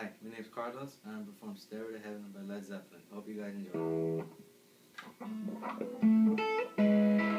Hi, my name is Carlos, and I'm performing Stairway to Heaven by Led Zeppelin. Hope you guys enjoy.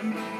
Amen.